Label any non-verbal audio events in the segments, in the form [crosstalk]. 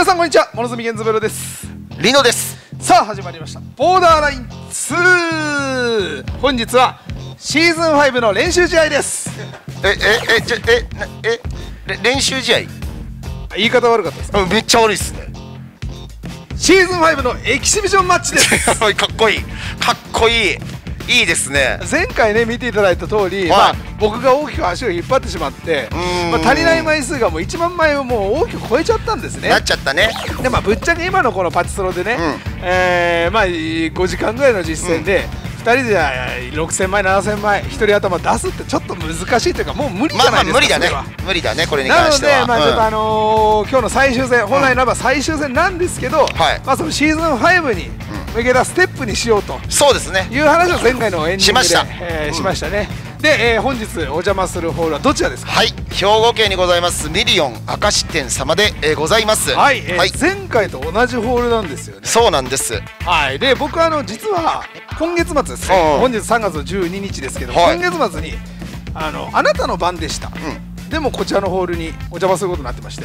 皆さんこんにちはモノズミゲンズベロです。リノです。さあ始まりました。ボーダーライン2本日はシーズン5の練習試合です。えええちょえなえれ練習試合？言い方悪かったですうんめっちゃ悪いっすね。シーズン5のエキシビションマッチです。[laughs] かっこいい。かっこいいいいですね。前回ね見ていただいた通り、はい。まあ、僕が大きく足を引っ張ってしまって、まあ、足りない枚数がもう1万枚をもう大きく超えちゃったんですね。なっちゃったね。でまあぶっちゃけ今のこのパチスロでね、うん。えーまあ5時間ぐらいの実践で、2人で6000枚7000枚1人頭出すってちょっと難しいというかもう無理じゃないですか、あ無理だね。無理だねこれになので関しては、まあちょっとあうんのー今日の最終戦本来ならば最終戦なんですけど、はい。まあそのシーズン5に向けたステップにしようと。そうですね。いう話を前回のエンディングでしました。しましたねで、えー本日お邪魔するホールはどちらですか？はい兵庫県にございます。ミリオン明石店様で、えーございます。はい、えーはい。前回と同じホールなんですよね。そうなんです。はい、で僕はあの実は今月末ですね、うんうん。本日3月12日ですけど、はい。今月末にあのあなたの番でした、でもこちらのホールにお邪魔することになってまして。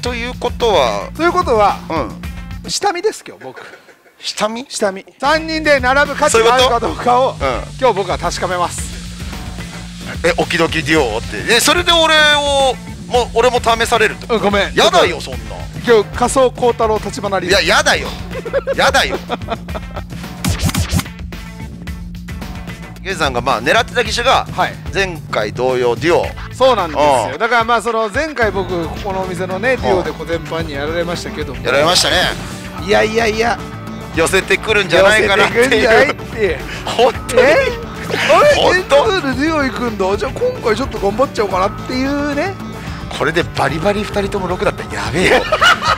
ということは？ということはうん。下見です今日僕。下見？下見。3人で並ぶ価値があるかどうかをうん今日僕は確かめますえオキドキデュオって。えそれで俺をもう俺も試されるってうんごめん。やだよそんな。今日仮想孝太郎立花リいややだよ。やだよ。ゲイさんがまあ狙ってた機種がはい。前回同様デュオ。そうなんですうん。よだからまあその前回僕ここのお店のねデュオで小全般にやられましたけども。やられましたね。いやいやいや。寄せてくるんじゃないかなって寄せてくんじゃないうて [laughs] 本当に。え？あれ本当エントゥールデュオ行くんだ。じゃあ今回ちょっと頑張っちゃおうかなっていうね。これでバリバリ2人とも6だったらやべえよ。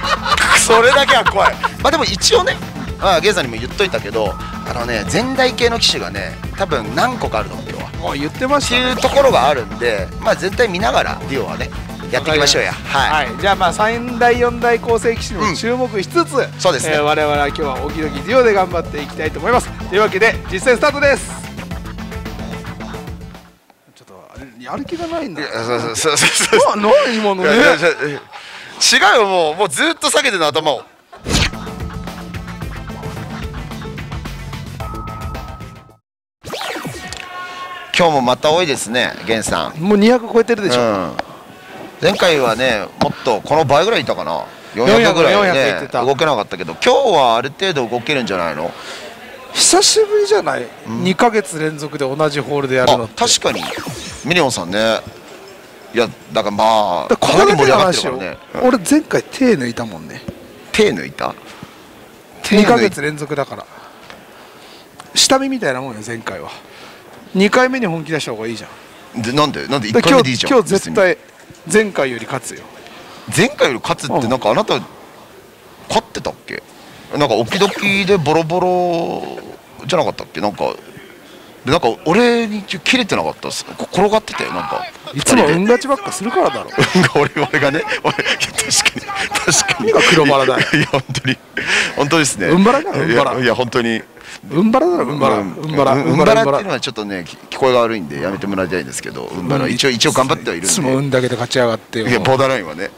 [laughs] それだけは怖い。まあでも一応ねあゲイさんにも言っといたけどあのね前代系の機種がね多分何個かあるの今日はあ言ってましってたねいうところがあるんでまあ全体見ながらデュオはねやっていきましょうや。はい、はい、じゃあまあ3代4代構成機種にも注目しつつ、そうですね。えー我々は今日はおきどきデュオで頑張っていきたいと思います。というわけで実践スタートですやる気がないんだ。いやそうそうそうそう何今のね。違うよもう。もうずっと下げてる頭を。今日もまた多いですね源さん。もう200超えてるでしょ、うん、前回はねもっとこの倍ぐらいいたかな。400 400ぐらい400いってねた。動けなかったけど今日はある程度動けるんじゃないの？久しぶりじゃない、2ヶ月連続で同じホールでやるの確かに。ミリオンさんね。いやだからまあだからかなり盛り上がって話を、るからね。俺前回手抜いたもんね。手抜いた？手2ヶ抜い月連続だから。下見みたいなもんよ前回は。2回目に本気出した方がいいじゃん。でなんで？なんで1だから今回目でいいじゃん日今日絶対前回より勝つよ。前回より勝つってなんかあなた勝ってたっけ？なんかオキドキでボロボロじゃなかったっけ？なんかでなんか俺に切れてなかったっす。こ転がってたよなんか。いつも運勝ちばっかするからだろ。[laughs] 俺俺がね俺 [laughs] 確かに確かに。何が黒バラだよ。いや本当に。本当ですね。うんばらだろうんばら。いや本当に。うんばらだろうんばら。ううんんばら。うんうんばらうんばら。うんばらっていうのはちょっとねき聞こえが悪いんでやめてもらいたいんですけどうんばら。一応一応頑張ってはいるいつもん運だけで勝ち上がっていやボーダーラインはね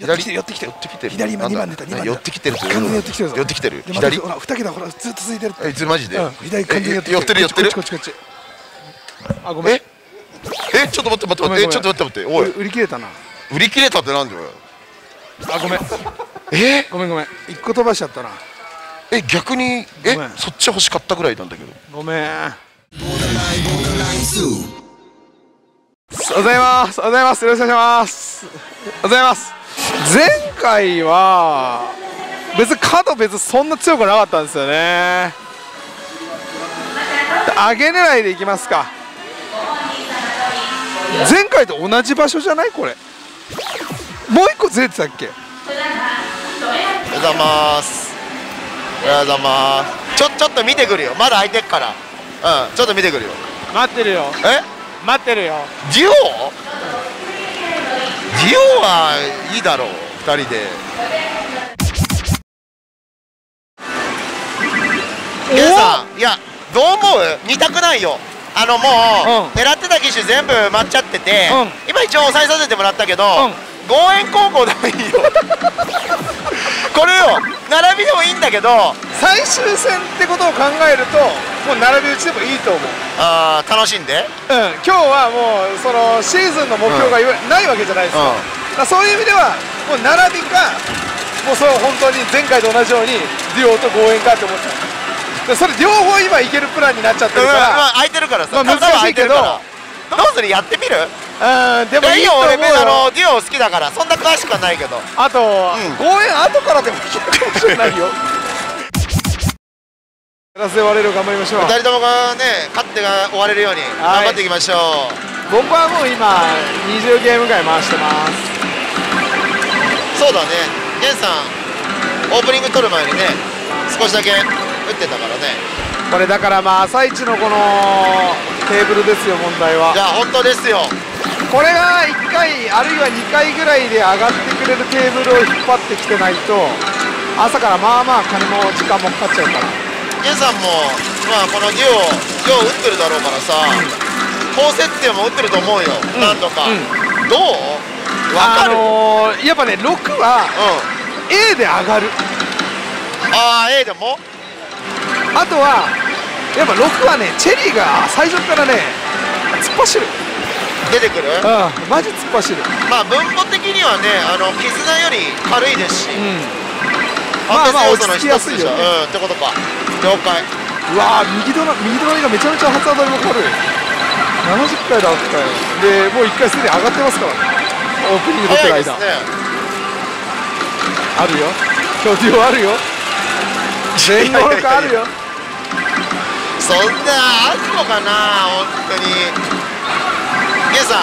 寄ってきてる寄ってきてる寄ってきてる。左今なんだ？2番出た2番寄ってきてる完全に寄ってきてるぞ。寄ってきてる。左？ほら2桁ほらずっと続いてるって。えいつマジで？うん左完全に寄ってえ寄ってる寄ってる？こっちこっち。あごめん。え？えちょっと待って待って待ってえちょっと待って待っておい。売り切れたな。売り切れたってなんだよ。あごめん。え？ごめんごめん。1個飛ばしちゃったな。え逆にえそっち欲しかったぐらいなんだけど。ごめん。おはようございます。おはようございます。よろしくお願いします。おはようございます前回は別に角別にそんな強くなかったんですよね。上げ狙いでいきますか。前回と同じ場所じゃないこれ。もう一個ずれてたっけ？おはようございます。おはようございます。ちょちょっと見てくるよ。まだ空いてっから。うんちょっと見てくるよ。待ってるよ。え？待ってるよ。デュオ？デュオはいいだろう二人で。ゲンさんいやどう思う？見たくないよ。あのもう、うん。狙ってた機種全部埋まっちゃってて、う今一応抑えさせてもらったけど、うん郷園高校でもいいよ。これよ並びでもいいんだけど。最終戦ってことを考えるともう並び打ちでもいいと思う。あー楽しんで。うん、今日はもうそのシーズンの目標がないわけじゃないですか,、うん。だからそういう意味ではもう並びかもうそう本当に前回と同じようにデュオと応援かって思ってたでそれ両方今いけるプランになっちゃってうんるから、まあ空いてるからさ、まあ多分空いてるから。難どうする？やってみる？うんでいやいいよもいいと思う俺あよのデュオ好きだからそんな詳しくはないけど。あと、ん。応援後からでもいけるかもしれないよ。[laughs] やらせ割れる頑張りましょう。2人ともがね勝ってが終われるように頑張っていきましょう、僕はもう今20ゲームぐらい回してます。そうだね。ゲンさんオープニング撮る前にね少しだけ打ってたからね。これだからまあ朝一のこのテーブルですよ問題は。いや本当ですよこれが1回あるいは2回ぐらいで上がってくれるテーブルを引っ張ってきてないと朝からまあまあ金も時間もかかっちゃうから。ゲンさんもまあこのデュオデュオ打ってるだろうからさ、高設定も打ってると思うよ、なんとか、うどう？わかある、のーやっぱね6はうん。A で上がる。ああ A でも？あとはやっぱ6はねチェリーが最初からね突っ走る出てくる？うんマジ突っ走る。まあ分母的にはねあの絆より軽いですし、うん。まあまあ落ち着きやすいよね。うんってことか。了解。うわー右ドラ右ドラがめちゃめちゃ初当たりもかかる70回だったよ。でもう1回すでに上がってますから。ねオープニング撮ってる間、ね。あるよ。今日デュオあるよ。全豪録あるよ。そんなあるのかな本当にゲンさん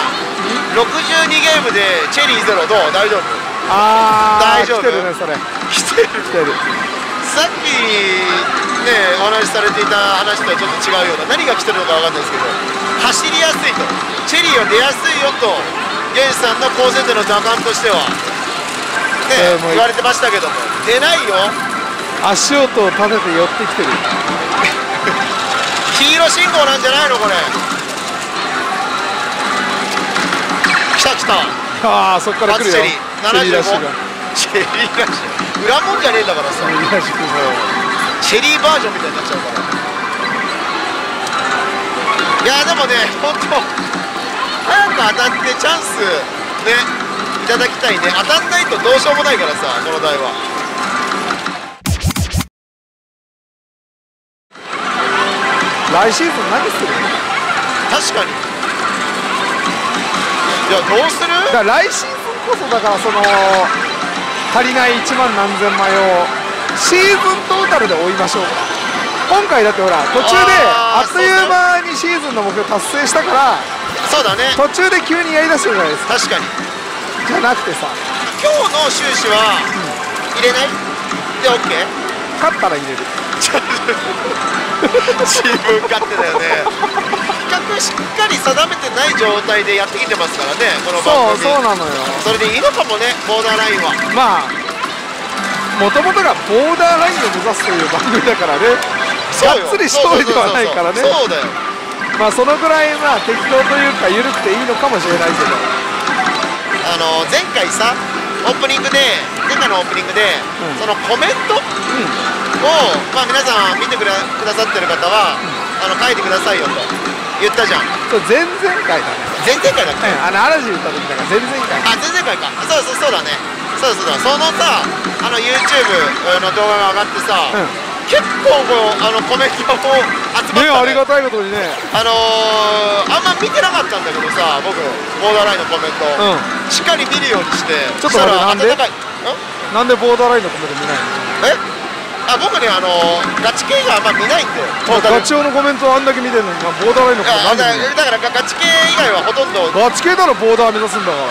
62ゲームでチェリーゼロどう？大丈夫？あー大丈夫？来てるねそれ。来てる。来てる。さっきねお話しされていた話とはちょっと違うような何が来てるのかわかんないですけど走りやすいと。チェリーは出やすいよとゲンさんの高専での打感としてはね、えー言われてましたけども。出ないよ。足音を立てて寄ってきてる。[laughs] 黄色信号なんじゃないのこれ来た来た。ああそっから来るよ。初チェリ。ーチェリーラッシュ75が。チェリーラッシュ裏もんじゃねえんだからさ。チェリーバージョンみたいになっちゃうから。いやでもね本当早く当たってチャンスねいただきたいね。当たんないとどうしようもないからさこの台は。来シーズン何する確かにいやどうする？だから来シーズンこそだからその足りない1万何千枚をシーズントータルで追いましょう。今回だってほら途中であっという間にシーズンの目標達成したからそうだね。途中で急にやりだしたじゃないですか。確かに。じゃなくてさ。今日の収支は入れない？で OK 勝ったら入れる。[laughs] 自分勝手だよねしっかり定めてない状態でやってきてますからねこのそう番組。そうなのよ。それでいいのかもねボーダーラインは。まあもともとがボーダーラインを目指すという番組だからね。がっつり勝利ではないからね。そうだよ。まあそのぐらいまあ適当というか緩くていいのかもしれないけど。あの前回さオープニングで前回のオープニングで、うん。そのコメントを、まあ、皆さん見てくれくださってる方は、あの書いてくださいよと言ったじゃん。そう前々回だね。前々回だっけ、あの嵐歌った時だから前々回。あ前々回か。そうそうそうだね。そうそうだそのさあの YouTube の動画が上がってさ、うん。結構こうあのコメントも集まった、ね。ねありがたいことにね。あのー、あんま見てなかったんだけどさ僕ボーダーラインのコメント、うしっかり見るようにして。ちょっと待ってしたらなんで？なんでボーダーラインのコメント見ないの？え？あ僕ねあのー、ガチ系があんま見ないんだよトータルガチ用のコメントあんだけ見てんのにまあボーダーラインのコメントあだなだからガチ系以外はほとんど。ガチ系ならボーダー目指すんだから。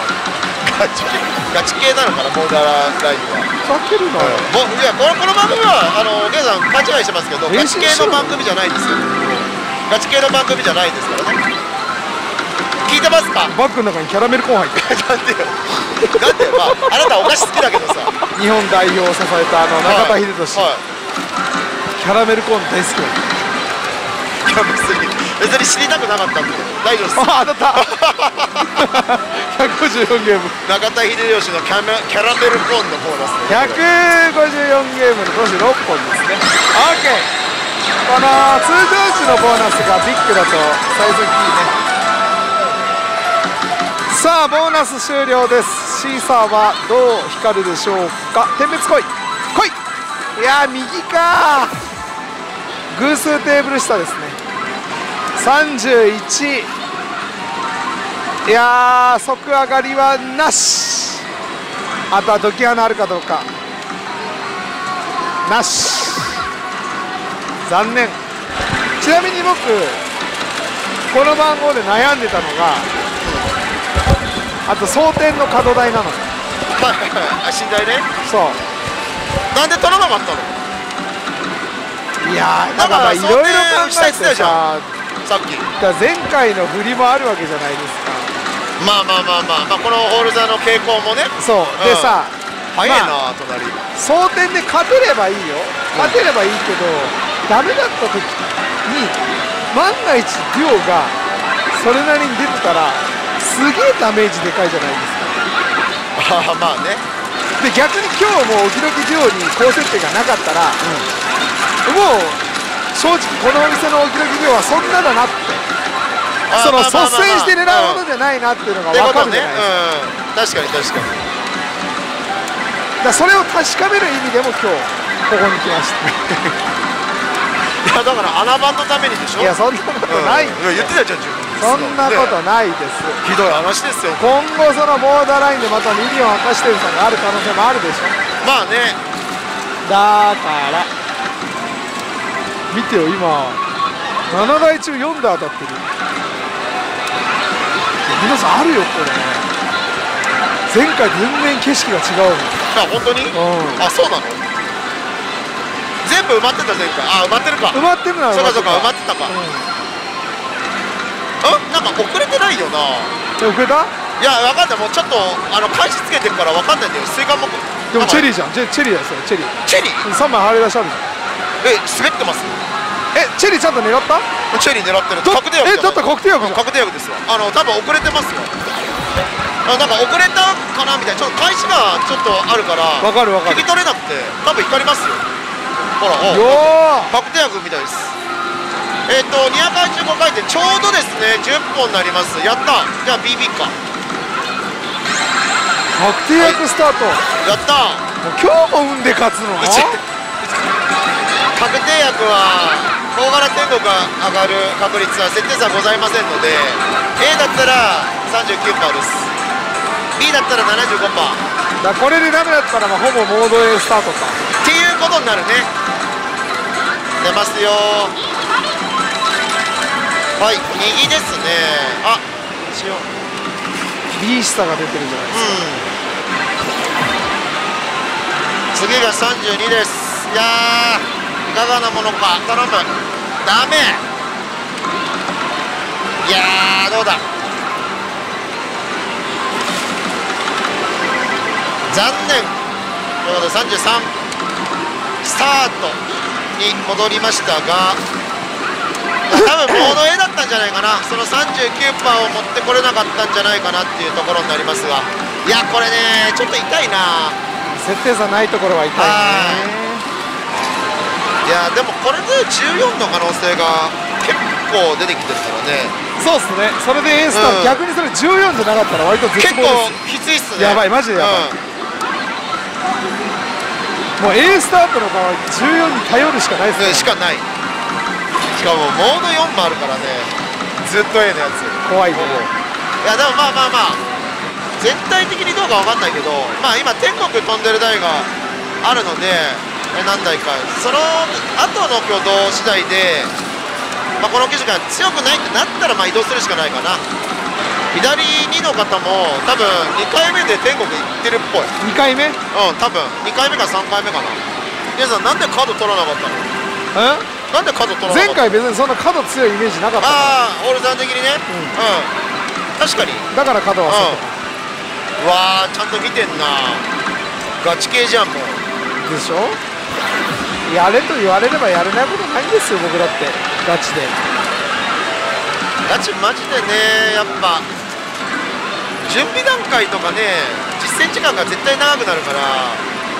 ガチ系ガチ系なのかなボーダーラインは。ふざけるなよ。ぼいやこのこの番組はあのゲイさん勘違いしてますけどガ練チ系の番組じゃないですよ。ガチ系の番組じゃないですからね聞いてますか？バッグの中にキャラメルコーン入ってる。[laughs] なんで？よなんで？よまああなたお菓子好きだけどさ。日本代表を支えたあの中田英寿、はい。キャラメルコーン大好き。だいや別に別に死にたくなかったんで大丈夫です。あ当たった。[laughs] 154ゲーム。中田秀吉のキャメキャラメルコーンのボーナスね154ゲームの年6本ですね。OK この通常時のボーナスがビッグだと最速いいねさあボーナス終了です。シーサーはどう光るでしょうか？点滅来い。来い。いや右か。偶数テーブル下ですね。31いやー即上がりはなし。あとは時穴あるかどうか。なし。残念。ちなみに僕この番号で悩んでたのがあと蒼天の角台なの。はいはいはい。あ寝台ね。そう。なんで取らなかったの？いやーだからいろいろ考えてさ。さっき。だ前回の振りもあるわけじゃないですか。まあまあまあまあ、まあ、このホールザーの傾向もね。そう。でさ、早いな、ま隣。蒼天で勝てればいいよ。勝てればいいけど、ダメだった時に万が一デュオがそれなりに出てたらすげえダメージでかいじゃないですか。ああまあね。で逆に今日もおきどきに高設定がなかったら、もう正直このお店のおきどきはそんなだなって。あその率先して狙うものじゃないなっていうのが分かるじゃないですか,、うん。確かに確かに。だそれを確かめる意味でも今日ここに来ました。いやだからあな番のためにでしょ？いやそんなことない、うん。いや言ってたじゃん自分そんなことないです。ひどい話ですよ。今後そのボーダーラインでまたミリオン明石でやるさがある可能性もあるでしょ。まあね。だから。見てよ今。7台中4台当たってる。皆さんあるよこれ前回と全然景色が違うあ本当に？うん、あそうなの？全部埋まってた前回。あ埋まってるか。埋まってるならそうかそうか埋まってたか。ううんなんか遅れてないよな。ん、で遅れた？いやわかんない。もうちょっとあの開始つけてるからわかんないんだよ。スイカもでもチェリーーじゃん。チェチェリーだよそれ。チェリー。チェリー？3枚張り出しあるじえ滑ってます？ゃんえチェリーちゃんと狙った？チェリー狙ってる。ど確定薬えだったら確定薬確定薬ですよ。あの多分遅れてますよ。あなんか遅れたかなみたいな。ちょっと開始がちょっとあるからわかるわかる。聞き取れなくて多分光りますよ。ほらおよー。確定薬みたいです。えっ、と285回転ちょうね10本になります。やった。じゃあ BB か。確定薬スタート、やった。もう今日も運で勝つの？確定薬は大柄天国が上がる確率は設定差ございませんので A だったら39%です。B だったら75%っだこれでダメだったらまあほぼモード A スタートか。ていうことになるね。出ますよはい右ですね。あ一応。B 下が出てるじゃないですか、うん。次が32です。いやーいかがなものか。頼む。ダメ。いやーどうだ。残念。ということで33スタートに戻りましたが多分モード A だったんじゃないかな。その39%を持ってこれなかったんじゃないかなっていうところになりますが。いやこれねちょっと痛いな。設定差ないところは痛いね。い。やでもこれで14の可能性が結構出てきてるからね。そうっすね。それでタート、うん。逆にそれ14じゃなかったら割と絶結構きついっすね。やばいマジでやばい。うん。すもう A スタートの場合14に頼るしかないですね。ねしかないしかもモード4もあるからね。ずっと A のやつ。怖いね。いやでもまあまあまあ。全体的にどうかわかんないけどまあ今天国飛んでる台があるのでえ何台か。その後の挙動次第で、まあ、この機種が強くないってなったらまあ移動するしかないかな。左2の方も多分2回目で天国行ってるっぽい。2回目？うん多分。2回目か3回目かな。皆さんなんでカード取らなかったの？うんなんでカード取らな前回別にそんな角強いイメージなかったかああオールさん的にね。うん、確かに。らだから角は外う。わーちゃんと見てんな。ガチ系じゃんもう。でしょ？やれと言われればやれないことないんですよ僕だって。ガチで。ガチマジでねやっぱ。準備段階とかね実践時間が絶対長くなるから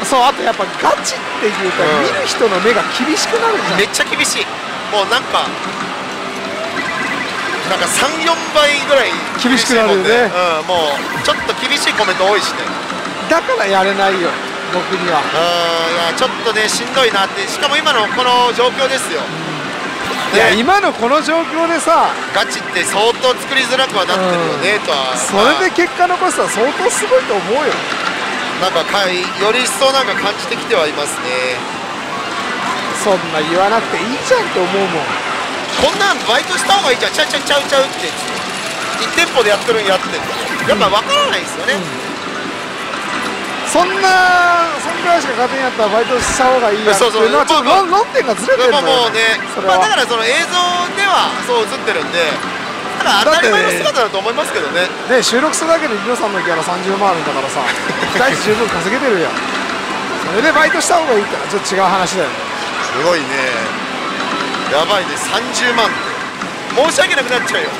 そうあとやっぱガチっていうか、うん。見る人の目が厳しくなるじゃん。めっちゃ厳しい。もうなんかなんか34倍ぐらい厳しくなるよね。うん、もうちょっと厳しいコメント多いしね。だからやれないよ僕には。うんいやちょっとねしんどいなって。しかも今のこの状況ですよ、いやね今のこの状況でさガチって相当作りづらくはなってるよね、とは。それで結果残したら相当すごいと思うよ。まあなんかかいより一層なんか感じてきてはいますね。そんな言わなくていいじゃんって思うもん。こんなんバイトした方がいいじゃんちゃうちゃうちゃうちゃうって1店舗でやってるんやってやっぱ分からないですよね、そんなそんぐらいしか勝てんやったらバイトした方がいいやんってそうそういうのはちょっとまあ論論点がずれてるまあんだよもうねまあ、だはからその映像ではそう映ってるんでだから当たり前の姿だと思いますけどねね収録するだけで皆さんのギャラ30万あるんだからさ [laughs] 期待値十分稼げてるやん。それでバイトした方がいいってちょっと違う話だよね。すごいね。やばいね。30万って。申し訳なくなっちゃうよね。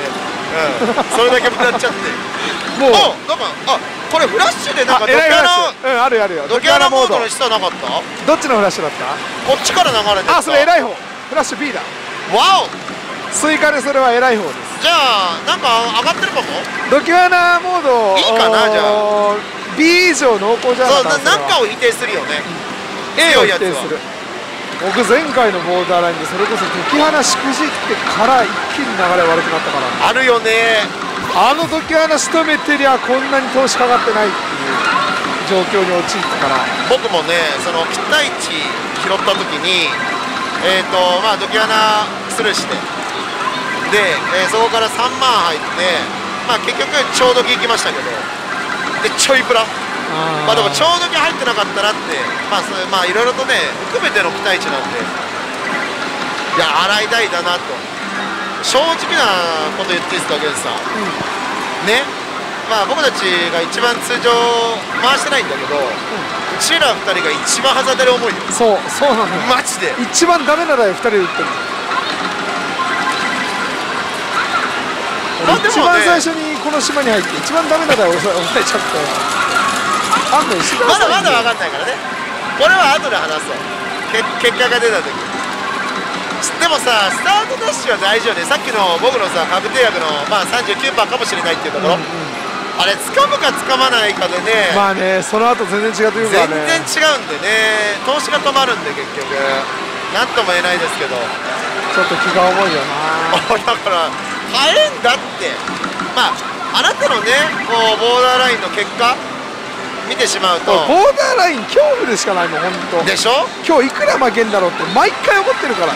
うん。それだけ向かっちゃって。[laughs] もう。あなんかあこれフラッシュでなんかあドキャラうんあるよあるよ。ドキャラモードドの下なかった？こどっちのフラッシュだった？っちから流れてた。あそれ偉い方。フラッシュ B だ。わお。追加でそれは偉い方ですじゃあなんか上がってるかも？ドキュアナモード。いいかなじゃあ。あ B 以上濃厚じゃなかったななんかを否定するよね。A を強いやつは。否定する。僕前回のボーダーラインでそれこそ解き放しくじってから一気に流れ悪くなったから。あるよね。あの解き放し止めてりゃこんなに投資かかってないっていう状況に陥ったから。僕もねその期待値拾った時にえっ、とまあドキアナスルーしてで、えーそこから3万入ってまあ結局超ドキ行きましたけどでちょいプラ。まあでも超ドキ入ってなかったなってまあそれまあいろいろとね含めての期待値なんで。いや洗いたいだなと。正直なこと言っていいですかゲンさん、ね。まあ僕たちが一番通常回してないんだけど、うちら二人が一番ハザードで重いよ。そうそうなのよ。マジで。一番ダメな台2人で打ってる一番最初にこの島に入って一番ダメな台を抑え抑えちゃった勘弁してくださいまだまだ分かんないからね。これは後で話そう。け結果が出た時。でもさスタートダッシュは大事よね。さっきの僕のさ確定額の、まあ、39%かもしれないっていうところ、あれ掴むか掴まないかでね、まあねその後全然違うというか全ね然違うんでね。投資が止まるんで結局。なんとも言えないですけど。ちょっと気が重いよな。[laughs] だから早いんだって。まああなたのねこうボーダーラインの結果見てしまうと。ボーダーライン恐怖でしかないもん本当。でしょ？今日いくら負けんだろうって毎回思ってるから。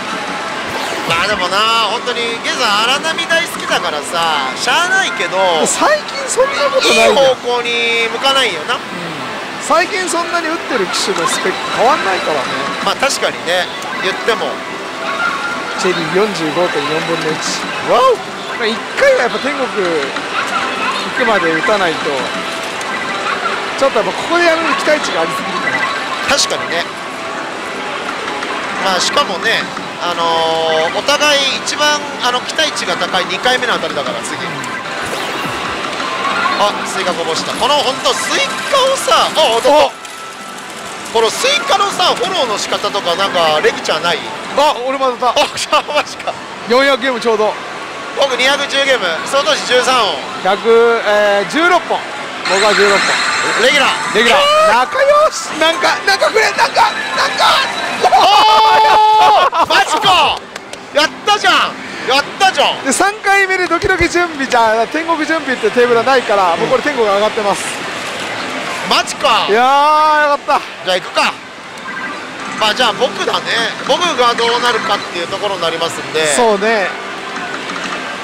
まあでもな本当にゲザ荒波大好きだからさしゃあないけど最近そんなこといいないじゃん方向に向かないよな。最近そんなに打ってる機種のスペック変わんないからね。まあ確かにね言っても。チェリー45.4分の1わおまあ1回はやっぱ天国行くまで打たないとちょっとやっぱここでやる期待値がありすぎるから確かにね。まあしかもねあのーお互い一番あの期待値が高い2回目の当たりだから次。あスイカこぼした。この本当スイカをさあ当たった。このスイカのさフォローの仕方とかなんかレクチャーない？あ俺まだあじゃあマジか。400ゲームちょうど僕210ゲームその年13本。100、えー、16本。僕は16本。レギュラー。レギュラー。仲良し。なんかなんかくれなんかなんか。おーマジか。やったじゃん。やったじゃん。で3回目でドキドキ準備じゃ天国準備ってテーブルはないから、もうこれ天国が上がってます。マジか。いやーよかった。じゃあ行くか。まあじゃあ僕だね。僕がどうなるかっていうところになりますんで。そうね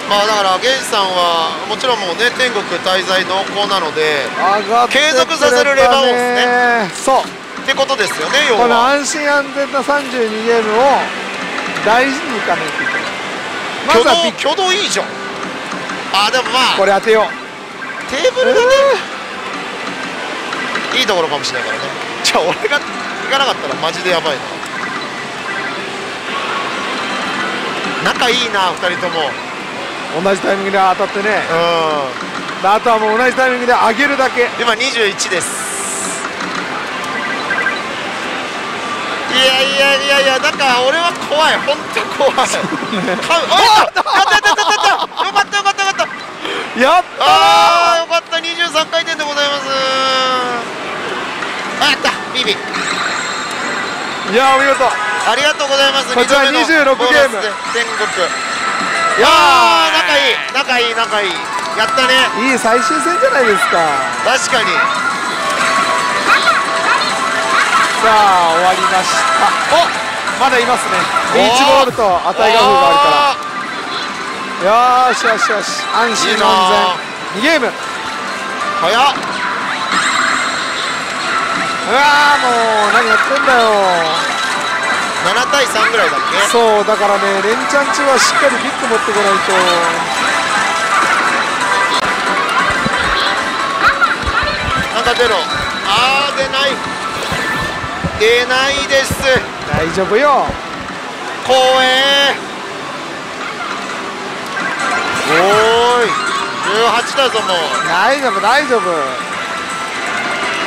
まあだから源さんはもちろんもうね天国滞在濃厚なので継続させるレバーを押そう。ってことですよね要このは安心安全な32ゲームを大事にいかないといけない。ま挙ず挙動いいじゃん。あでもまあこれ当てようテーブルがね、いいところかもしれないからね。じゃあ俺が行かなかったらマジでやばいな。仲いいな2人とも同じタイミングで当たってね。うあとはもう同じタイミングで上げるだけ。ん今21です。いやいやいやいやだから俺は怖い。本当怖い。[laughs] かおやっったやったやったやったよかったよかったよかった。やっあーよかった。23回転でございます。あやった。ビビ。いやお見事。ありがとうございます。こちら二度目の26ボーナスゲームで天国いやあー仲いい仲いい仲いい。やったね。いい最終戦じゃないですか。確かに。さあ終わりました。おまだいますね。ビーチボールと値が風があるから。よーしよしよし。安心安全。2ゲー。ムう早っわーもう何やってんだよ7対3ぐらいだっけ？そうだからね連チャン中はしっかりビッグ持ってこないと。なんか出ろ。あー出ない。出ないです。大丈夫よ。光栄おーい。18だぞもう。大丈夫大丈夫。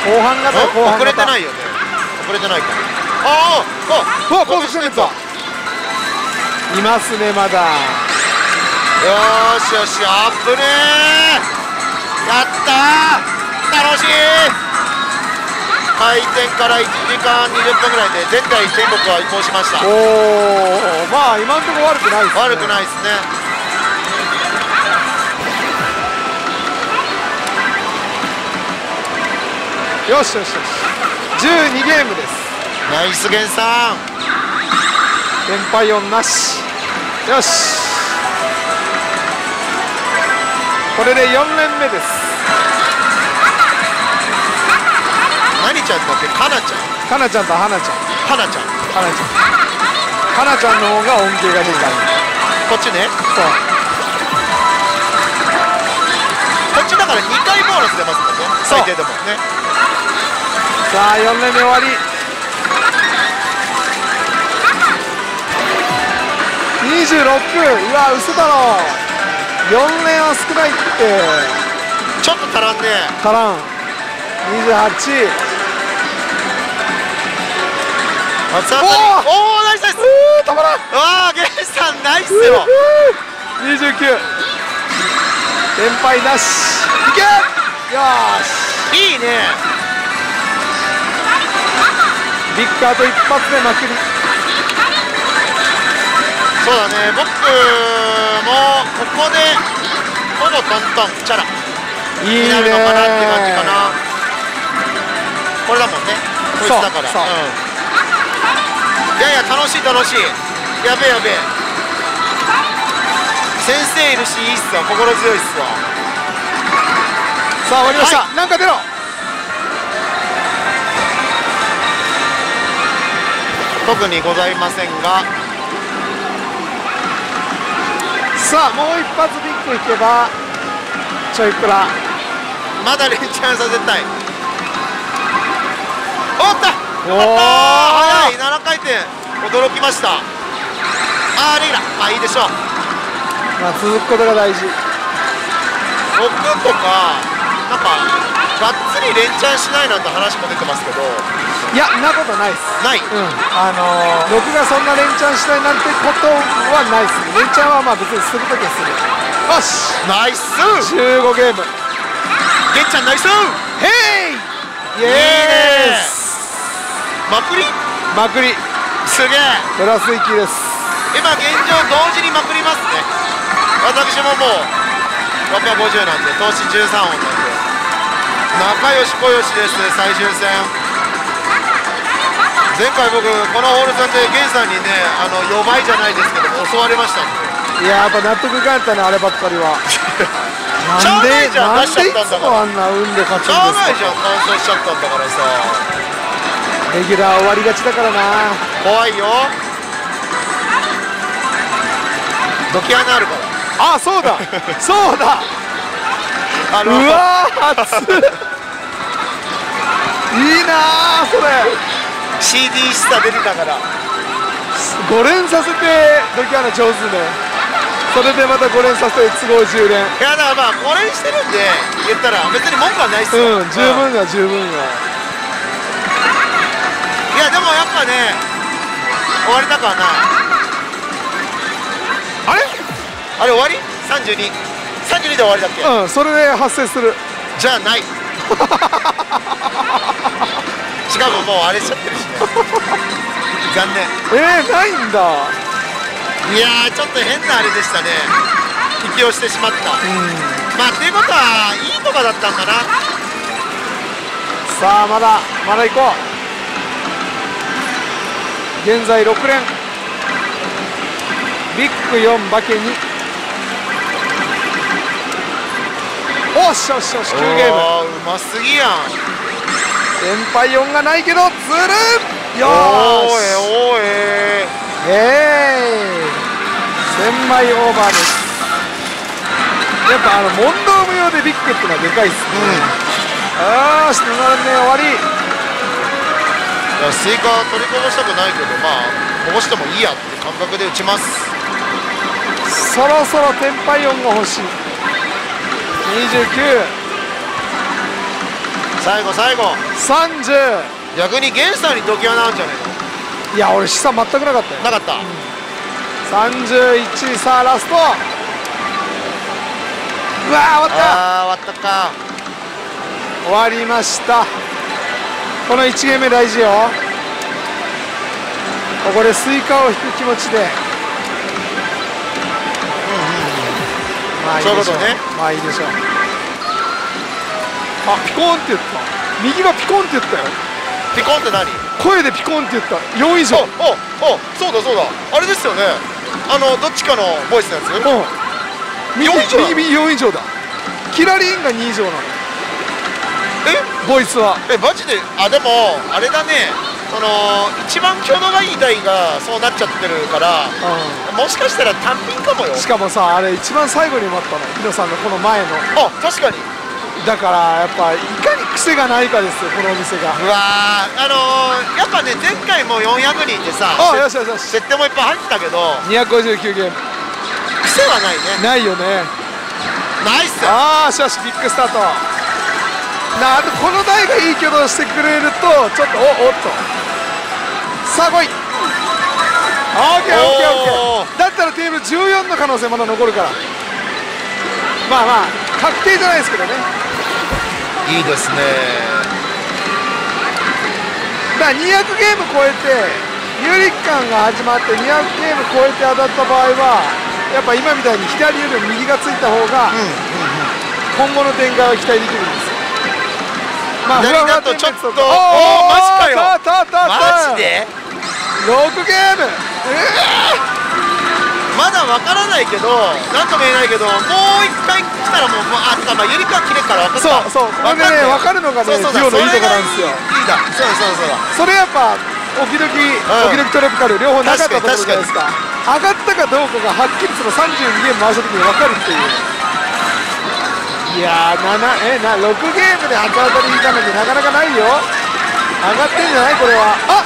後半が後半遅れていないよね。遅れてないかああうわコースしてたいますねまだよしよしアップねやった楽しい開店から1時間20分ぐらいで全体天国は移行しましたおおまあ今のところ悪くないです、ね、悪くないですねよしよしよし12ゲームですナイスゲンさん。連敗音なし。よし。これで4連目です。何ちゃんだっけ？かなちゃん。かなちゃんとはなちゃん。はなちゃん。かなちゃん。かなちゃんの方が恩恵がでかい。こっちね。そう。こっちだから2回ボーナス出ますもんね。最低でもね。さあ4連目終わり26うわ嘘だろ。4連は少ないって。ちょっと足らんね。足らん。28松原おー。おおナイスナイス。たまらん。ああゲンさんナイスよ。29連敗なし。いけ。よーし。いいね。ビッカーと一発でまくりそうだね僕もここでほぼトントンチャラ。いいねになるのかなって感じかな。これだもんね。こいつだから。そうん。いやいや楽しい楽しい。やべえやべえ。先生いるしいいっすわ。心強いっすわ。さあ終わりました、はなんか出ろ。特にございませんがさあもう一発ビッグいけばちょいくら。まだ連チャンさせたい。おったおったー早い。7回転。驚きました。あーレギュラー。まあいいでしょう。まあ続くことが大事。僕とかなんかがっつり連チャンしないなんて話も出てますけどいやんなことないっす。ない。うん。あのー、僕がそんな連チャンしたいなんてことはないっす。連チャンはまあ別にするときはする。よし。ナイス。15ゲーム。ゲンちゃんナイス。ヘイ！イいいエーねイ！まくり？まくり。すげえ。プラス1です。今現状同時にまくりますね。私ももう650なんで投資13本なんで。仲良し小良しです最終戦前回僕このホールさんでゲンさんにねあの弱いじゃないですけども襲われましたんで。いややっぱ納得いかんやったねあればっかりは。しゃあないじゃんで出しちゃったんだから。なんでいつもあんな運で勝つしゃあんですかないじゃん完走しちゃったんだからさ。レギュラー終わりがちだからな。怖いよ。ドキ穴あるから。あそうだ。そうだ。[laughs] あうわー [laughs] いいなーそれ CD 下出てたから。5連させてドキアナ上手ねそれでまた5連させて都合10連。いやだからまあこれにしてるんで言ったら別に文句はないっすよ。うん十分が十分よいやでもやっぱね終わりたくはな。いあれ？あれ終わり ?32 32で終わりだっけ、うんそれで発生する。じゃあない。しかももうあれしちゃってるし。ね残念。えー、ないんだ。いやーちょっと変なあれでしたね。引きをしてしまった、まあっていうことはいいとかだったんだな。さあまだまだ行こう。現在6連。ビッグ4化け2おっしゃおっしゃしゃ9ゲーム。うますぎやん。連敗4がないけどずるよおえおーええー1000枚オーバーです。やっぱあの問答無用でビッグってのはでかいっすね、よーし7連目終わり。スイカ取りこぼしたくないけどまあこぼしてもいいやって感覚で打ちます。そろそろテンパイ音が欲しい。最後最後2930逆にゲンさんに時はなんじゃねいや俺下全くなかったよ。えのなかった、31さあラスト。うわー終わった。あー終わったか。終わりました。この1ゲーム目大事よ。ここでスイカを引く気持ちで。まあいいでしょそうね。まあいいでしょう。あピコーンって言った。右がピコーンって言ったよピコンって何？声でピコーンって言った。4以上。おおおそうだそうだ。あれですよね。あのどっちかのボイスのやつ？うん。右4以上。だ右右4以上だ。キラリンが2以上なの。え？ボイスは。えマジで？あでもあれだね。その一番挙動がいい台がそうなっちゃってるからうもしかしたら単品かもよ。んしかもさあれ一番最後に埋まったの。ヒロさんのこの前の。あ確かに。だからやっぱいかに癖がないかですよこのお店が。うわーあのー、やっぱね前回も400人ってさあよしよしよし。設定もいっぱい入ってたけど259ゲーム癖はないね。ないよね。ナイスああしかしビッグスタート。なあとこの台がいい挙動してくれるとちょっとおおっと。さあ来い。オッケーオッケーオッケー。だったらテーブル14の可能性まだ残るから。まあまあ確定じゃないですけどねいいですね。だから200ゲーム超えて有力感が始まって200ゲーム超えて当たった場合はやっぱ今みたいに左よりも右がついた方が今後の展開は期待できるんです。よま左だとちょっとおーおーマジかよ。マジで？6ゲームまだわからないけどなんとも言えないけどもう一回来たらもうあつかまあゆりかは切れっから分かった。そうそうここでね分かるのがねそうそうだデュオのいいとこなんですよ。いいだ。そうだそうだそうだ。それやっぱ時々、時々トロピカル両方なかったところじゃないですか。上がったかどうかがはっきりその32ゲーム回した時に分かるっていう。いやー7えな6ゲームで初当たり引いたなんてなかなかないよ。上がってんじゃない？これは。あ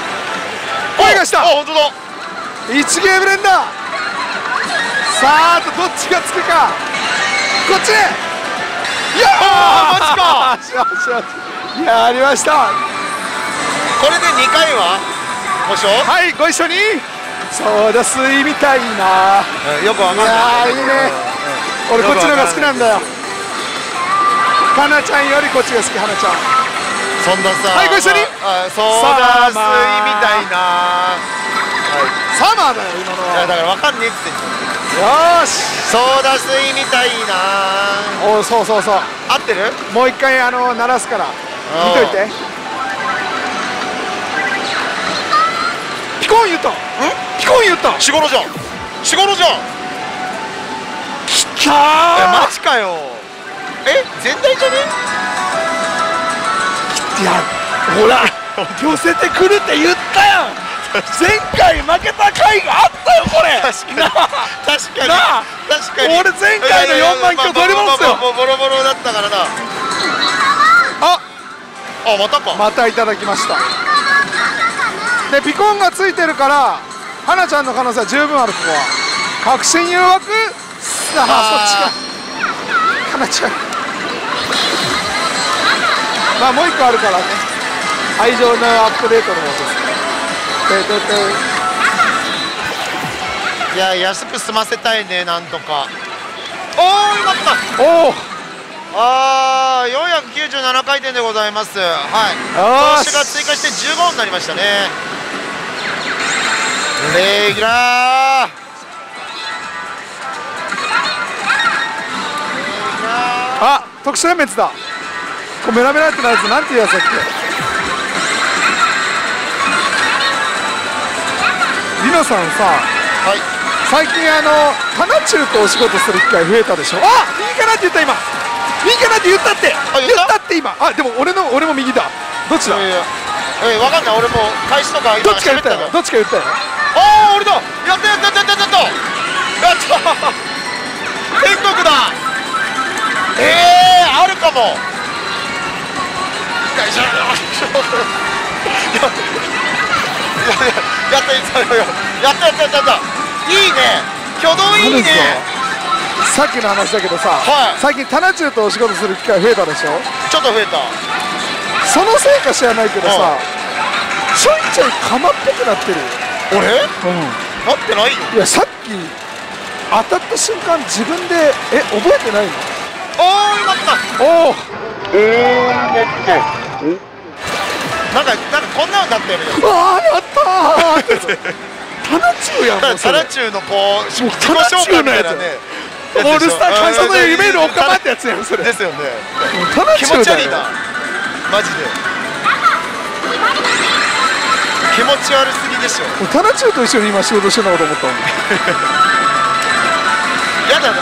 声がした。あ本当だ。1ゲーム連ださああとどっちがつくか。こっちいやあーマジか。よしよしやりました。これで2回は？保証はいご一緒に。ソーダ水みたいな。よくわかんい。やないーいいね。俺こっちの方が好きなんだよ。かなちゃんよりこっちが好きはなちゃん。そんなさはいご一緒に。ああソーダ水みたいな。はいサマーだよ今のいやはだからわかんねえって言ってんよーし。ソーダ水みたいな。おそうそうそう。合ってる？もう一回あの鳴らすから。見といて。ピコン言ったピコン言ったしごろじゃんしごろじゃんきたえーマジかよ。え全体じゃね？いやほら寄せてくるって言ったやん前回負けた回があったよこれ。確かに。確かになあ。確かに。俺前回の4万キロ取り戻すよ。ボロボロだったからな。あ。あまたか。またいただきました。でピコンがついてるから花ちゃんの可能性は十分あるここは。確信誘惑？だああそっちか。かなちゃうまあもう一個あるからね。愛情のアップデートの方ですいや安く済ませたいねなんとか。おお今った。おおあー497回転でございます。はい。よ投資が追加して15になりましたね。レギュラー。あ特殊点滅だ。これメラメラってなるやつなんていうやつだっけ？リノさんさーはい。最近あのタナチューとお仕事する機会増えたでしょ？あいいかなって言った今。いいかなって言ったって。言った？って今。あでも俺の俺も右だ。どっちだ？いやいや。え分かんない。俺もう開始とか今どっちか言ったよ。喋どっちか言ったよ。ああ俺だ。やったやったやったやったやった。やった。天国だ。え？ー、あるかも。よいしょよいややや。ったやったやったやったやったやったいいね。挙動いいね。さっきの話だけどさ、はい。最近タナチューとお仕事する機会増えたでしょ？ちょっと増えた。そのせいか知らないけどさ、はちょいちょい釜っぽくなってる。よ、俺？うなってないよ。ん、いやさっき当たった瞬間自分でえ覚えてないの？おーよかった。おおなんかなんかこんなのだったよね。ああやったー。[laughs] タナチューやんもうタラチューのこう自己紹介みたいなね。オールスター感謝の夢の [laughs] おかまってややつやんそれ。ですよね。タナチューだよ。気持ち悪いな。マジで。気持ち悪すぎでしょ。タナチューと一緒に今仕事してるのかと思ったもん。[laughs] やだな。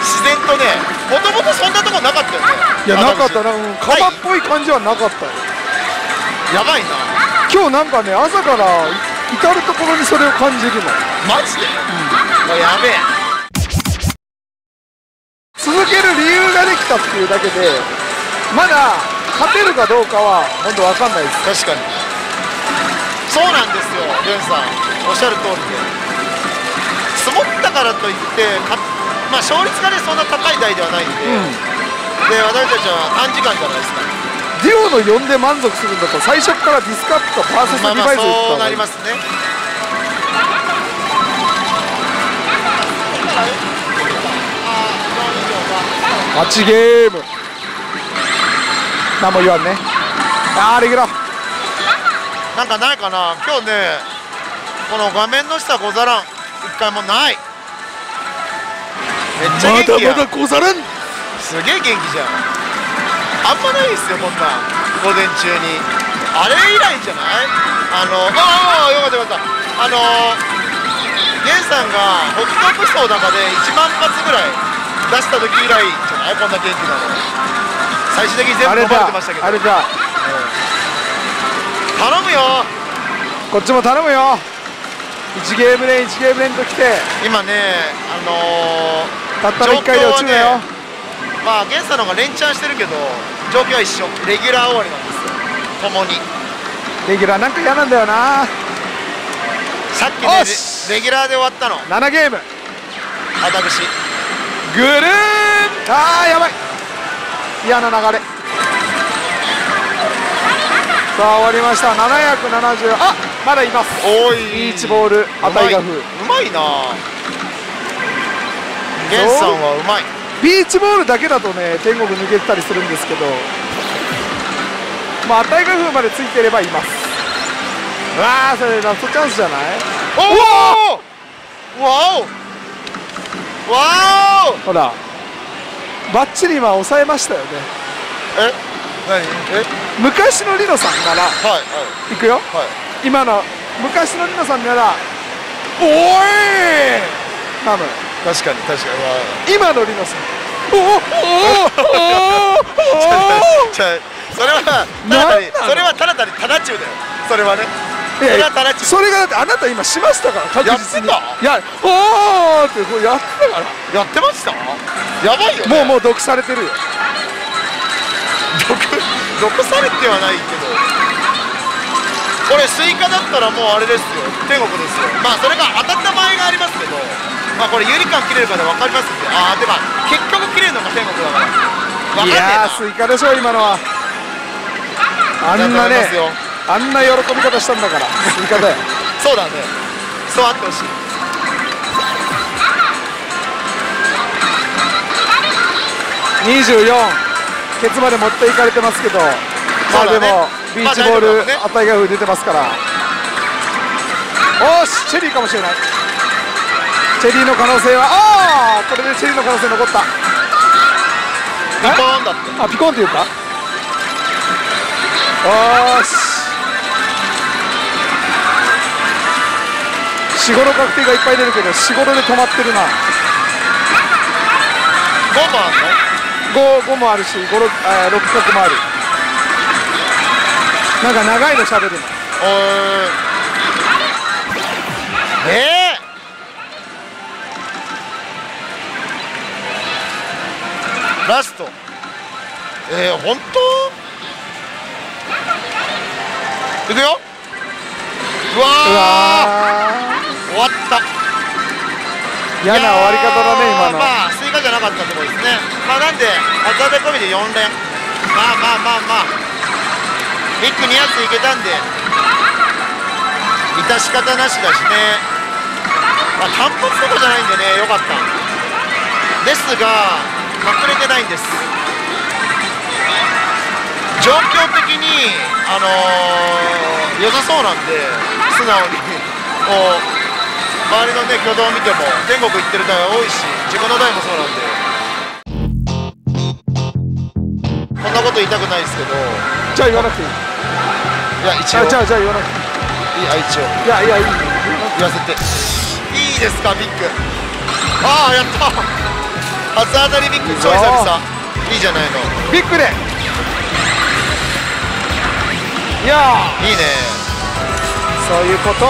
自然とねもともとそんなとこなかったよね。いやなかったな、なうん、釜っぽい感じはなかったよやばいな。今日なんかね朝から至る所にそれを感じるの。マジで、もうやべえ。続ける理由ができたっていうだけでまだ勝てるかどうかは本当わかんないです。確かに。そうなんですよレンさん。おっしゃる通りで。積もったからといってかまあ勝率がねそんな高い台ではないんで、で私たちは短時間じゃないですかデュオの4で満足するんだと最初からディスカップかバーサスまあまあリバイズでそうなりまますね。8ゲーム。何も言わんね。あーレギュラーなんかないかな。今日ねこの画面の下ござらん。一回もない。めっちゃ元気や。まだまだござらん。すげえ元気じゃんあんまないですよこんなん。午前中に。あれ以来じゃない？あのああよかったよかった。あのゲンさんが北斗武装の中で1万発ぐらい出した時以来じゃない？こんな元気なの。最終的に全部奪われてましたけど。あれだ頼むよ。こっちも頼むよ。1ゲーム連1ゲーム連と来て。今ねあのたったの1回で落ちるなよ、まあゲンさんの方が連チャンしてるけど状況は一緒。レギュラー終わりなんですよ。共に。レギュラーなんか嫌なんだよな。さっきねレレギュラーで終わったの。7ゲーム。私ぐるーんあーやばい。嫌な流れ。さあ終わりました。770あまだいます。おい。ビーチボール。あたい。が風うまいな。ゲンさんはうまいビーチボールだけだとね天国抜けてたりするんですけどまあ値が風までついてればいます。わあそれラストチャンスじゃない？おおわお!わお!ほらバッチリ今抑えましたよね。え？何？え？昔のリノさんならはいはい。いくよ？はい。今の昔のリノさんならおーいなのよ確かに確かに。わ今 [laughs] のリノさんおおおおそれはただ単にそれはただ単にタダチューだよ。それはね。それはタダチューそれがだってあなた今しましたから確実にやっていやおーってこうやってたから。やってました？やばいよね。もうもう毒されてるよ。毒毒されてはないけど。これスイカだったらもうあれですよ。天国ですよ。まあそれが当たったまあこれ有利区間切れるかで分かりますってああてか結局切れるのが天国だから。いやスイカでしょ今のは。あんなねあんな喜び方したんだから。スイカだよ。[laughs] そうだね。そうあってほしい。24ケツまで持っていかれてますけど、まあでもビーチボールまあね値が出てますから。おーしチェリーかもしれないチェリーの可能性はああこれでチェリーの可能性残った。ピコーンだってあピコンっていうかおーし。四五郎確定がいっぱい出るけど四五郎で止まってるな。ボンバーあんの？五五もあるし五六あー六角もある。なんか長いの喋るの。おー。えー、ラスト。えー、本当？いくよ。うわ終わった。ー嫌な終わり方だね今の、まあスイカじゃなかったところですね。まあなんで当たり込みで4連まあまあまあまあ。ビッグ2発いけたんで致し方なしだしね。まあ単発とかじゃないんでねよかった。ですが隠れてないんです。状況的にあのー、良さそうなんで素直に。こう周りのね挙動を見ても天国行ってる台は多いし自分の台もそうなんで。こんなこと言いたくないですけど。じゃあ言わなくていい。いや一応。あじゃあじゃあ言わなくていい。いや一応。いやいやいい。言わせて。いいですかビッグ。ああやった初当たりビッグ超久々いいじゃないのビッグでいやいいねそういうこと